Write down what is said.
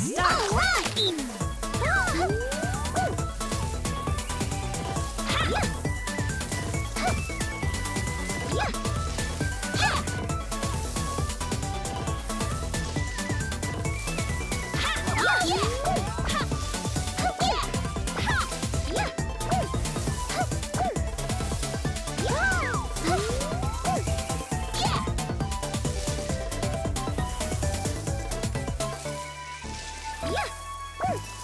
Stop. Finish!